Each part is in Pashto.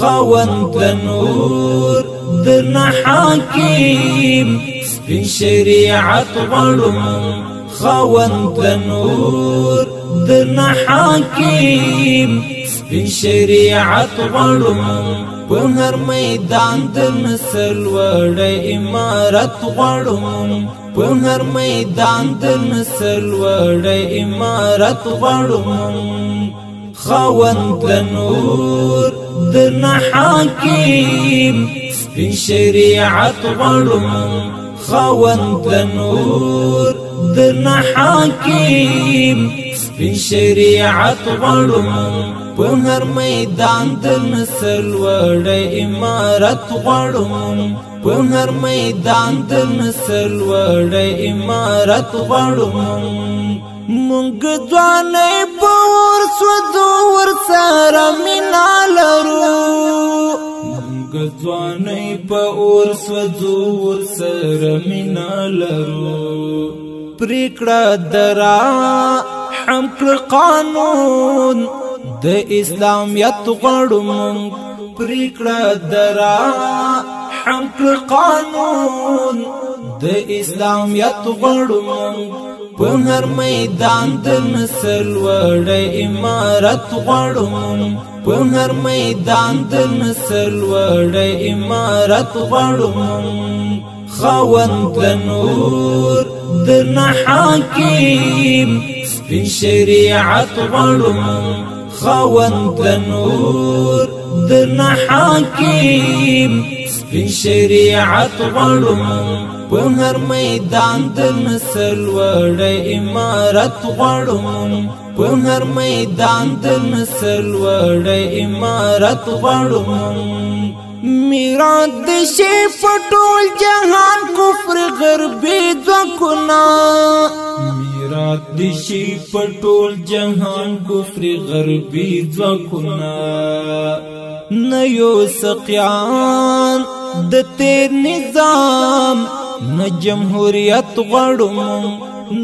خاوند د نور د نه حکیم سپین شریعت غړم خاوند د نور د نه حکیم سپین شریعت غړم په هر میدان د نسل وړه امارت غړم په هر میدان د امارت غړم خوان تنور درنا حاكم سبين شريعة غرم خوان تنور درنا حاكم سبين شريعة غرم بنهر ميدان تنسل ورد إمارات غرم بنهر ميدان تنسل ورد إمارات غرم منقدوا نيبو سودو ور سره مینا لرو ګځوانې په اور سودو ور سره مینا لرو پریکړه درا هم قانون د اسلامیت غړو مونږ پریکړه درا هم قانون د اسلامیت غړو مونږ په میدان د مصر وړه امارت غړم په میدان د مصر وړه امارت غړم خوند نور د حاکم سپین شریعت غړم خوند نور د حاکم سپین شریعت غړم په هر میدان د نسل وړې امارت غړم په هر میدان د نسل وړې امارت غړم میران د شی فټول جهان کفر غربي ځکنا میران د شی فټول جهان کفر غربي ځکنا نه یو سقيان د تیر نظام نه جمهوریت غړو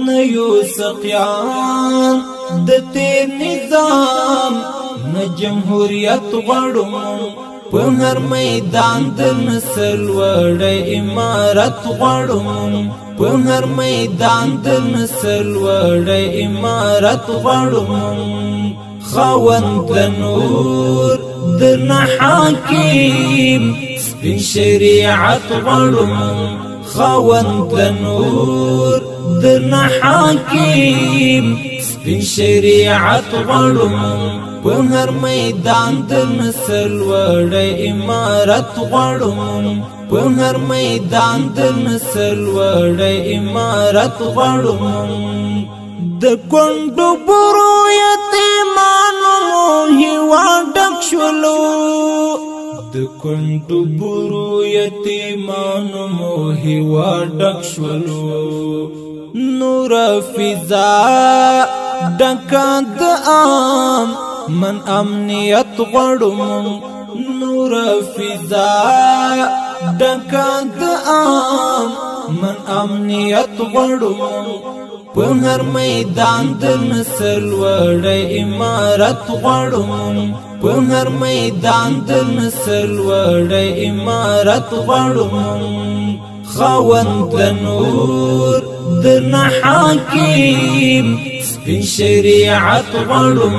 نه یو سقیان د تیر نظام نه جمهوریت غړو په هر میدان د نسل وړې امارت غړو په هر میدان د نسل وړې امارت غړو خاوند د نور د نه حاکم سپین شریعت غړو خاوند لنور درن حاکم سپین شریعت غړم په هر میدان د نسل وړې امارت غړم په هر میدان د نسل وړې امارت غړم د کندو برو یتیمانو هیوا ډک شولو د کندو برو یتیمانو مو هوا ډک شولو نور فضا ډکاند عام من امنیت غړم نور فضا ډکاند عام من امنیت غړم په هر میدان د نسل وړ امارت غړم په میدان د نسل وړې امارت غړم خوند نور د نحاکیم سپین شریعت غړم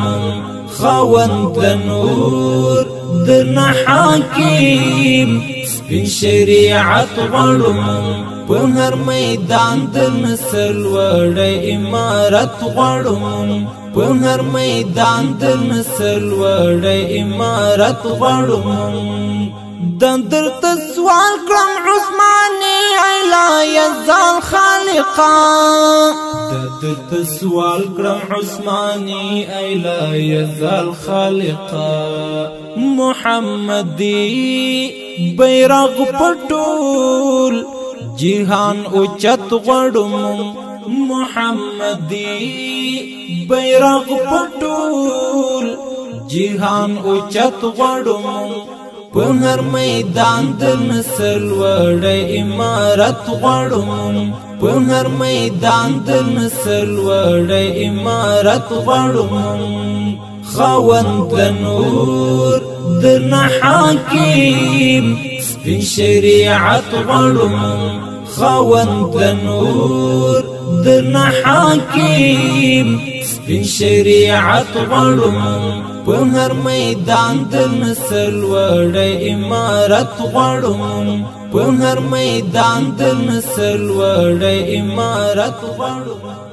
خوند نور د نحاکیم سپین شریعت غړم په میدان د نسل وړې امارت غړم په هر میدان در نسل وړې امارت غړم دن در ته سوال کړم عثمان ایلا یزال خالقا دن در ته سوال کړم عثمان ایلا یزال خالقا محمدی بیرغ پټول جهان او چت غړم محمدي بیرغ پټول جهان او چت غړم په هر میدان د نسل وړې امارت غړم په هر میدان د نسل وړې امارت غړم خوند نور د حاکم سپین شریعت غړم خوند نور درن حاکم سپین شریعت غړم په هر میدان د نسل وړه امارت غړم په هر میدان د نسل وړه امارت غړم